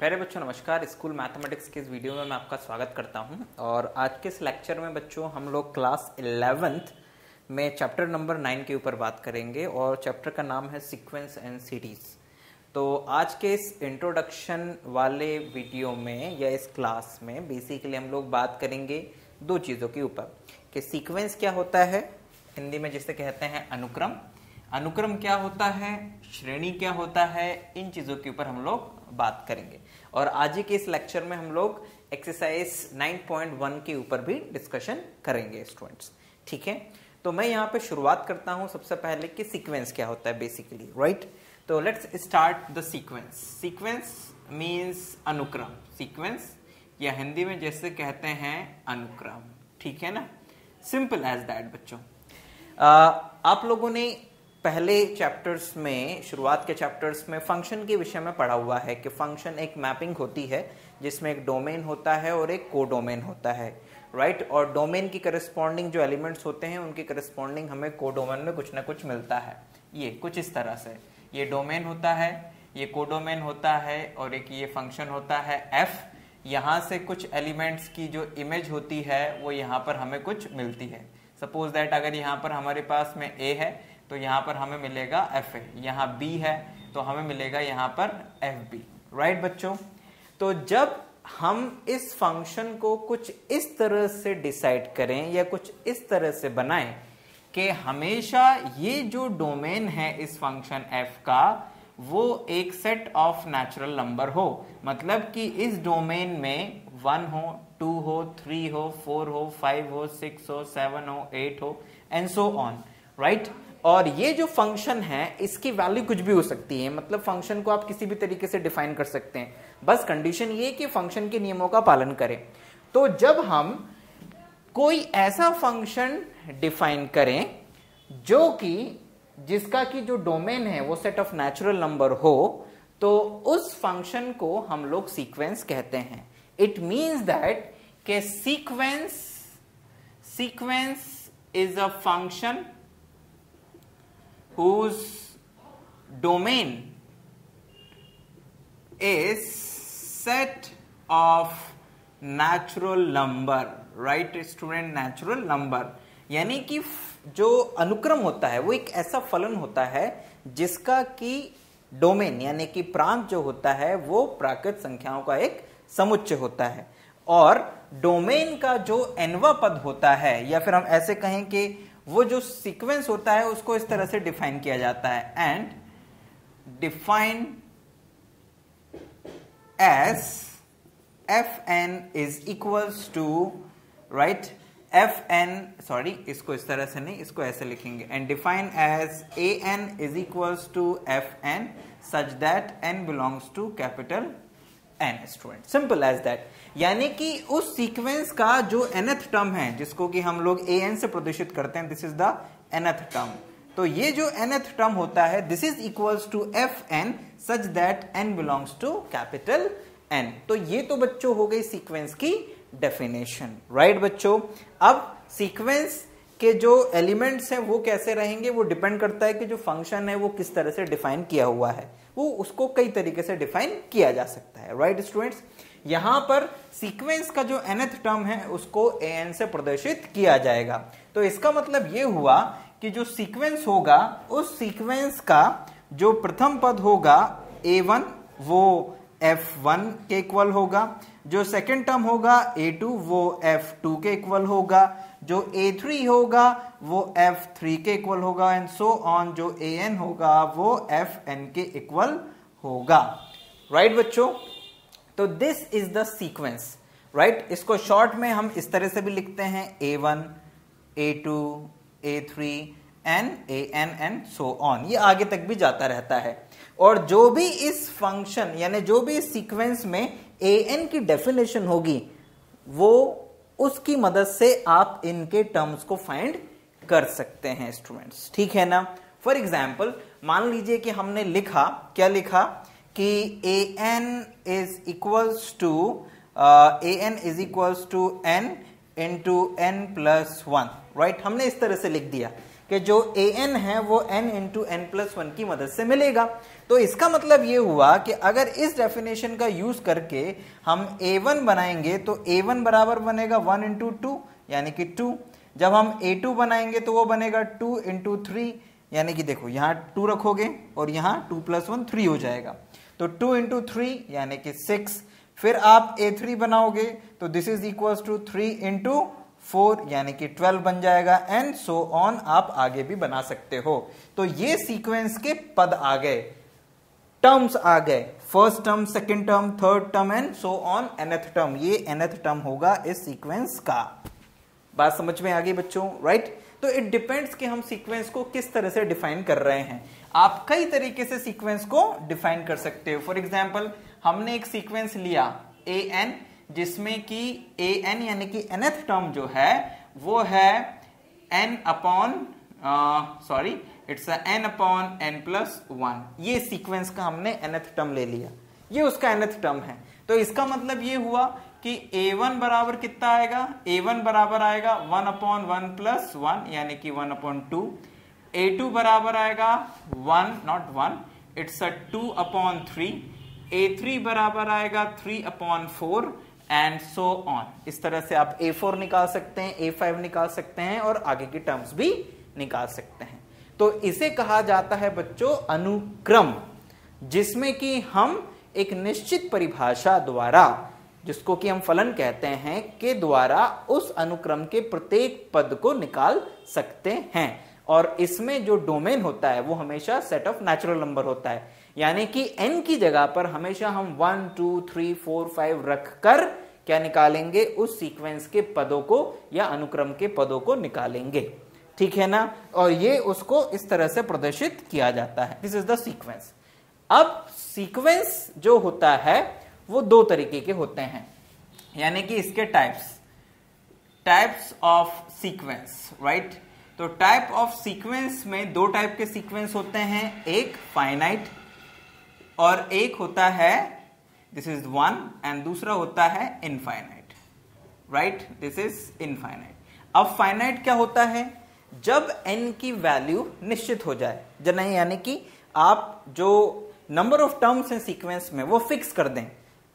प्यारे बच्चों, नमस्कार। स्कूल मैथमेटिक्स के इस वीडियो में मैं आपका स्वागत करता हूँ। और आज के इस लेक्चर में बच्चों, हम लोग क्लास इलेवेंथ में चैप्टर नंबर नाइन के ऊपर बात करेंगे और चैप्टर का नाम है सीक्वेंस एंड सीरीज़। तो आज के इस इंट्रोडक्शन वाले वीडियो में या इस क्लास में बेसिकली हम लोग बात करेंगे दो चीज़ों के ऊपर कि सीक्वेंस क्या होता है, हिंदी में जिसे कहते हैं अनुक्रम अनुक्रम क्या होता है, श्रेणी क्या होता है, इन चीज़ों के ऊपर हम लोग बात करेंगे। और आज के इस लेक्चर में हम लोग एक्सरसाइज 9.1 के ऊपर भी डिस्कशन करेंगे स्टूडेंट्स ठीक है? तो मैं यहाँ पे शुरुआत करता हूँ सबसे पहले कि सीक्वेंस क्या होता है बेसिकली राइट तो let's start the sequence sequence means अनुक्रम। सीक्वेंस या हिंदी में जैसे कहते हैं, अनुक्रम। ठीक है ना? सिंपल एज दैट बच्चों। आप लोगों ने पहले चैप्टर्स में, शुरुआत के चैप्टर्स में फ़ंक्शन के विषय में पढ़ा हुआ है कि फ़ंक्शन एक मैपिंग होती है, जिसमें एक डोमेन होता है और एक को डोमेन होता है राइट right? और डोमेन की करस्पॉन्डिंग जो एलिमेंट्स होते हैं, उनकी करस्पॉन्डिंग हमें को डोमेन में कुछ ना कुछ मिलता है। ये, कुछ इस तरह से। ये डोमेन होता है, ये को डोमेन होता है और एक ये फ़ंक्शन होता है एफ़ यहाँ से कुछ एलिमेंट्स की जो इमेज होती है, वो यहाँ पर हमें कुछ मिलती है। सपोज़ दैट अगर यहाँ पर हमारे पास में ए है तो यहाँ पर हमें मिलेगा एफ़ ए यहाँ बी है तो हमें मिलेगा यहाँ पर एफ़ बी राइट बच्चों? तो जब हम इस फ़ंक्शन को कुछ इस तरह से डिसाइड करें या कुछ इस तरह से बनाएँ कि हमेशा ये जो डोमेन है इस फ़ंक्शन एफ़ का, वो एक सेट ऑफ़ नेचुरल नंबर हो। मतलब कि इस डोमेन में वन हो टू हो थ्री हो फोर हो फाइव हो सिक्स हो सेवन हो एट हो एंड सो ऑन राइट और ये जो फ़ंक्शन है, इसकी वैल्यू कुछ भी हो सकती है। मतलब फ़ंक्शन को आप किसी भी तरीके से डिफाइन कर सकते हैं। बस कंडीशन ये कि फ़ंक्शन के नियमों का पालन करें। तो जब हम कोई ऐसा फ़ंक्शन डिफाइन करें, जो कि जिसका की जो डोमेन है, वो सेट ऑफ़ नेचुरल नंबर हो तो उस फ़ंक्शन को हम लोग सीक्वेंस कहते हैं। इट मीन्स दैट के sequence sequence is a function whose domain is set of natural number right, student, natural number यानी कि जो अनुक्रम होता है, वो एक ऐसा फलन होता है, जिसका कि डोमेन यानी कि प्रांत जो होता है, वो प्राकृत संख्याओं का एक समुच्चय होता है। और डोमेन का जो एनवा पद होता है, या फिर हम ऐसे कहें कि वो जो सीक्वेंस होता है, उसको इस तरह से डिफाइन किया जाता है and define S F N is equals to right F N sorry इसको इस तरह से नहीं, इसको ऐसे लिखेंगे and define as A N is equals to F N such that N belongs to capital N student simple as that यानी कि उस सीक्वेंस का जो एनथ टर्म है जिसको कि हम लोग ए एन से प्रदर्शित करते हैं this is the nth term तो ये जो एनथ टर्म होता है this is equals to F N such that N belongs to capital N तो ये तो बच्चों हो गई सीक्वेंस की डेफिनेशन राइट right, बच्चों? अब सीक्वेंस के जो एलिमेंट्स हैं वो कैसे रहेंगे? वो डिपेंड करता है कि जो फ़ंक्शन है वो किस तरह से डिफाइन किया हुआ है. वो उसको कई तरीके से डिफाइन किया जा सकता है राइट right, स्टूडेंट्स यहाँ पर सीक्वेंस का जो एनथ टर्म है उसको ए एन से प्रदर्शित किया जाएगा। तो इसका मतलब ये हुआ कि जो सीक्वेंस होगा उस सीक्वेंस का जो प्रथम पद होगा ए वन वो एफ़ वन के इक्वल होगा। जो सेकेंड टर्म होगा ए टू वो एफ़ टू के इक्वल होगा। जो ए थ्री होगा वो एफ़ थ्री के इक्वल होगा। एंड सो ऑन जो ए एन होगा वो एफ़ एन के इक्वल होगा। राइट right, बच्चों? तो this is the sequence right इसको शॉर्ट में हम इस तरह से भी लिखते हैं A one A two A three and A N and so on ये आगे तक भी जाता रहता है। और जो भी इस फ़ंक्शन यानी जो भी इस सीक्वेंस में ए एन की डेफिनेशन होगी, वो उसकी मदद से आप इनके टर्म्स को फाइंड कर सकते हैं स्टूडेंट्स ठीक है ना? फॉर एग्ज़ाम्पल मान लीजिए कि हमने लिखा, क्या लिखा? कि A N is equals to A N is equals to N into N plus one right हमने इस तरह से लिख दिया। कि जो ए एन है, वो N into N plus one की मदद से मिलेगा। तो इसका मतलब ये हुआ कि अगर इस डेफिनेशन का यूज़ करके हम ए वन बनाएँगे तो ए वन बराबर बनेगा वन इंटू टू यानी कि टू जब हम ए टू बनाएँगे तो वो बनेगा टू इंटू थ्री यानी कि देखो, यहाँ टू रखोगे और यहाँ टू प्लस वन थ्री हो जाएगा। तो टू इंटू थ्री यानी कि सिक्स फिर आप ए थ्री बनाओगे तो this is equal to three into four यानी कि ट्वेल्व बन जाएगा एंड सो ऑन आप आगे भी बना सकते हो। तो ये सीक्वेंस के पद आ गए। टर्म्स आ गए। First term second term third term and so on nth term ये एनथ टर्म होगा इस सीक्वेंस का। बात समझ में आ गई बच्चों? राइट तो इट डिपेंड्स कि हम सीक्वेंस को किस तरह से डिफाइन कर रहे हैं। आप कई तरीके से सीक्वेंस को डिफाइन कर सकते हो। फॉर एग्ज़ाम्पल हमने एक सीक्वेंस लिया ए एन जिसमें कि ए एन यानी कि एनथ टर्म जो है, वो है N upon sorry it's N upon N plus one ये सीक्वेंस का हमने एनथ टर्म ले लिया। ये उसका एनथ टर्म है। तो इसका मतलब ये हुआ कि a1 बराबर कितना आएगा? A1 बराबर आएगा one upon one plus one यानी कि one upon two A two बराबर आएगा one not one it's a two upon three A three बराबर आएगा three upon four and so on इस तरह से आप ए फोर निकाल सकते हैं ए फाइव निकाल सकते हैं और आगे की टर्म्स भी निकाल सकते हैं। तो इसे कहा जाता है बच्चों, अनुक्रम, जिसमें कि हम एक निश्चित परिभाषा द्वारा, जिसको कि हम फलन कहते हैं, के द्वारा उस अनुक्रम के प्रत्येक पद को निकाल सकते हैं। और इसमें जो डोमेन होता है, वो हमेशा सेट ऑफ़ नेचुरल नंबर होता है। यानी कि n की जगह पर हमेशा हम one two three four five रखकर क्या निकालेंगे? उस सीक्वेंस के पदों को या अनुक्रम के पदों को निकालेंगे। ठीक है ना? और ये उसको इस तरह से प्रदर्शित किया जाता है। दिस इज़ द सीक्वेंस अब सीक्वेंस जो होता है, वो दो तरीके के होते हैं। यानी कि इसके types types of sequence right तो टाइप ऑफ़ सीक्वेंस में दो टाइप के सीक्वेंस होते हैं। एक फाइनाइट और एक होता है दिस इज़ वन एंड दूसरा होता है infinite right this is infinite अब फाइनाइट क्या होता है? जब n की वैल्यू निश्चित हो जाए नहीं, यानी कि आप जो नंबर ऑफ़ टर्म्स हैं सीक्वेंस में, वो फिक्स कर दें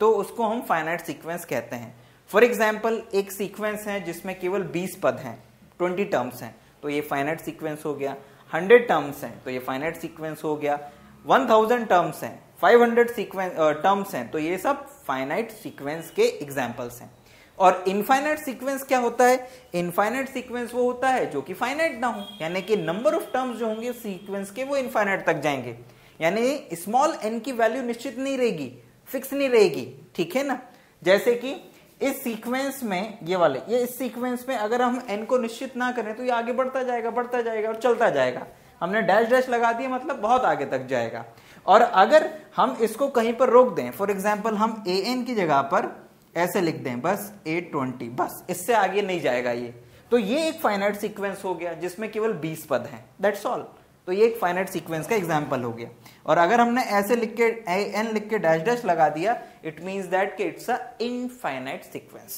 तो उसको हम फाइनाइट सीक्वेंस कहते हैं। फॉर एग्ज़ाम्पल एक सीक्वेंस है जिसमें केवल 20 पद हैं 20 टर्म्स हैं तो ये फाइनाइट सीक्वेंस हो गया। 100 टर्म्स हैं तो ये फाइनाइट सीक्वेंस हो गया। 1000 टर्म्स हैं 500 सीक्वेंस टर्म्स हैं तो ये सब फाइनाइट सीक्वेंस के एग्जाम्पल्स हैं। और इनफाइनाइट सीक्वेंस क्या होता है? इनफाइनाइट सीक्वेंस वो होता है जो कि फाइनाइट ना हो, यानी कि नंबर ऑफ़ टर्म्स जो होंगे सीक्वेंस के वो इनफाइनाइट तक जाएँगे। यानी स्मॉल एन की वैल्यू निश्चित नहीं रहेगी फिक्स नहीं रहेगी, ठीक है ना? जैसे कि इस सीक्वेंस में ये वाले, ये इस सीक्वेंस में अगर हम एन को निश्चित ना करें तो ये आगे बढ़ता जाएगा बढ़ता जाएगा और चलता जाएगा। हमने डैश डैश लगा दिया मतलब बहुत आगे तक जाएगा। और अगर हम इसको कहीं पर रोक दें फॉर एग्ज़ाम्पल हम ए एन की जगह पर ऐसे लिख दें, बस ए ट्वेंटी बस, इससे आगे नहीं जाएगा ये। तो ये एक फाइनाइट सीक्वेंस हो गया, जिसमें केवल बीस पद हैं दैट्स ऑल तो ये एक फाइनाइट सीक्वेंस का एग्ज़ाम्पल हो गया। और अगर हमने ऐसे लिख के ए एन लिख के डैश डैश लगा दिया इट मीन्स दैट कि it's a infinite sequence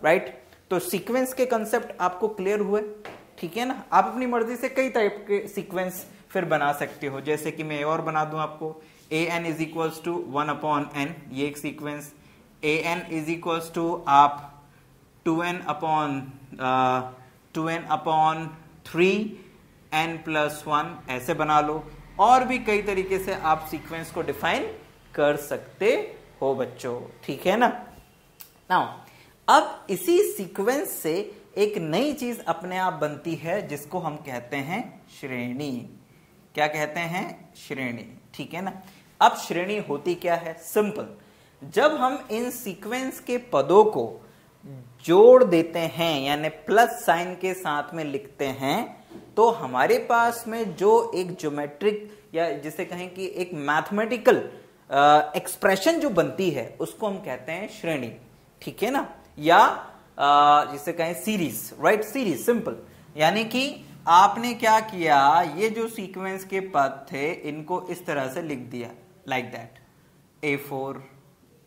right तो सीक्वेंस के कंसेप्ट आपको क्लियर हुए, ठीक है ना? आप अपनी मर्ज़ी से कई टाइप के सीक्वेंस फिर बना सकते हो। जैसे कि मैं और बना दूँ आपको। A N is equals to one upon N ये एक sequence A N is equals to आप two N upon two N upon three N plus one ऐसे बना लो। और भी कई तरीके से आप सीक्वेंस को डिफाइन कर सकते हो बच्चों। ठीक है ना? नाउ अब इसी सीक्वेंस से एक नई चीज़ अपने आप बनती है, जिसको हम कहते हैं श्रेणी। क्या कहते हैं? श्रेणी। ठीक है ना? अब श्रेणी होती क्या है? सिंपल जब हम इन सीक्वेंस के पदों को जोड़ देते हैं, यानी प्लस साइन के साथ में लिखते हैं तो हमारे पास में जो एक ज्योमेट्रिक या जिसे कहें कि एक मैथमेटिकल एक्सप्रेशन जो बनती है, उसको हम कहते हैं श्रेणी। ठीक है ना? या जिसे कहें सीरीज़ राइट सीरीज़ सिंपल यानी कि आपने क्या किया? ये जो सीक्वेंस के पद थे, इनको इस तरह से लिख दिया like that A four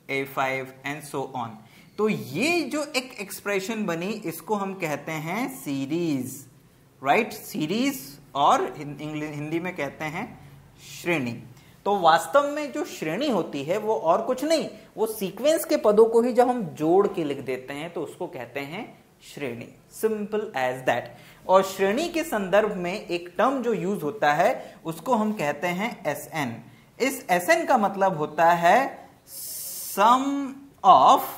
A five and so on तो ये जो एक एक्सप्रेशन बनी, इसको हम कहते हैं सीरीज़ राइट सीरीज़ और हिंदी में कहते हैं श्रेणी. तो वास्तव में जो श्रेणी होती है, वो और कुछ नहीं. वो सीक्वेंस के पदों को ही जब हम जोड़ के लिख देते हैं तो उसको कहते हैं श्रेणी सिंपल एज दैट और श्रेणी के संदर्भ में एक टर्म जो यूज़ होता है, उसको हम कहते हैं एस एन इस एस एन का मतलब होता है sum of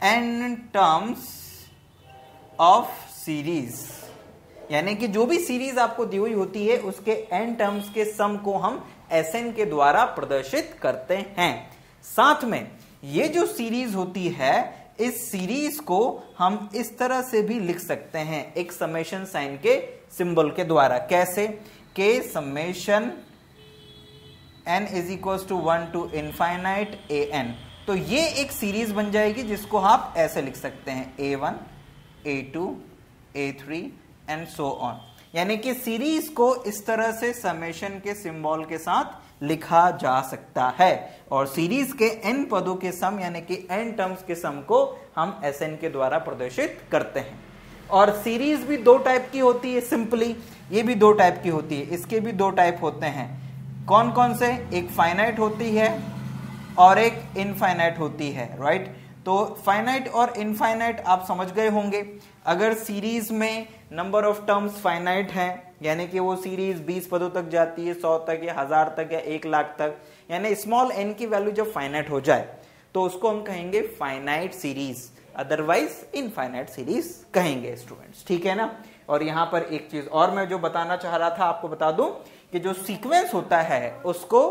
N terms of series यानी कि जो भी सीरीज़ आपको दी हुई होती है, उसके एन टर्म्स के सम को हम एस एन के द्वारा प्रदर्शित करते हैं। साथ में, ये जो सीरीज़ होती है इस सीरीज़ को हम इस तरह से भी लिख सकते हैं, एक समेशन साइन के सिंबल के द्वारा। कैसे? के summation N is equal to one to infinite A N तो ये एक सीरीज़ बन जाएगी जिसको आप ऐसे लिख सकते हैं A one A two A three and so on यानी कि सीरीज़ को इस तरह से समेशन के सिंबल के साथ लिखा जा सकता है। और सीरीज़ के एन पदों के सम यानी कि एन टर्म्स के सम को हम एस एन के द्वारा प्रदर्शित करते हैं। और सीरीज़ भी दो टाइप की होती है सिंपली ये भी दो टाइप की होती है। इसके भी दो टाइप होते हैं। कौन कौन से? एक फाइनाइट होती है और एक इनफाइनाइट होती है राइट तो फाइनाइट और इनफाइनाइट आप समझ गए होंगे। अगर सीरीज़ में नंबर ऑफ़ टर्म्स फाइनाइट है यानी कि वो सीरीज़ 20 पदों तक जाती है 100 तक या हज़ार तक या एक लाख तक। यानी स्मॉल एन की वैल्यू जब फाइनाइट हो जाए तो उसको हम कहेंगे finite series otherwise infinite series कहेंगे स्टूडेंट्स ठीक है ना? और यहाँ पर एक चीज़ और मैं जो बताना चाह रहा था, आपको बता दूँ कि जो सीक्वेंस होता है, उसको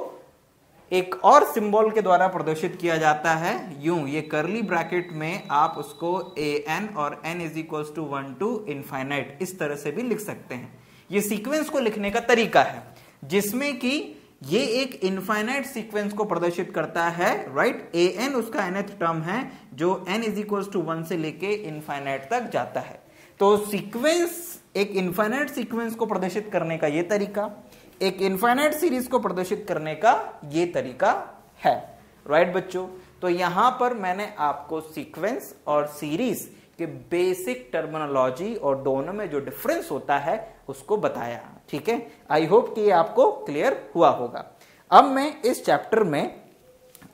एक और सिंबल के द्वारा प्रदर्शित किया जाता है। यूँ, ये करली ब्रैकेट में आप उसको ए एन और N is equal to one to infinite इस तरह से भी लिख सकते हैं। ये सीक्वेंस को लिखने का तरीका है, जिसमें कि ये एक इनफाइनाइट सीक्वेंस को प्रदर्शित करता है राइट ए एन उसका एनथ टर्म है, जो N is equal to one से लेके इनफाइनाइट तक जाता है। तो सीक्वेंस एक इनफाइनाइट सीक्वेंस को प्रदर्शित करने का ये तरीका, एक इनफाइनाइट सीरीज़ को प्रदर्शित करने का ये तरीका है। राइट बच्चों? तो यहाँ पर मैंने आपको सीक्वेंस और सीरीज़ के बेसिक टर्मिनोलॉजी और दोनों में जो डिफरेंस होता है, उसको बताया। ठीक है? आई होप कि ये आपको क्लियर हुआ होगा। अब मैं इस चैप्टर में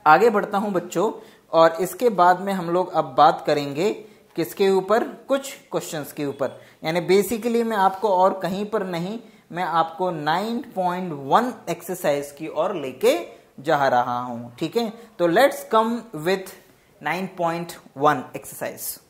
आगे बढ़ता हूँ बच्चों, और इसके बाद में हम लोग अब बात करेंगे किसके ऊपर? कुछ क्वेश्चंस के ऊपर। यानी बेसिकली मैं आपको और कहीं पर नहीं, मैं आपको 9.1 एक्सरसाइज की ओर लेके जा रहा हूँ। ठीक है? तो लेट्स कम विथ 9.1 एक्सरसाइज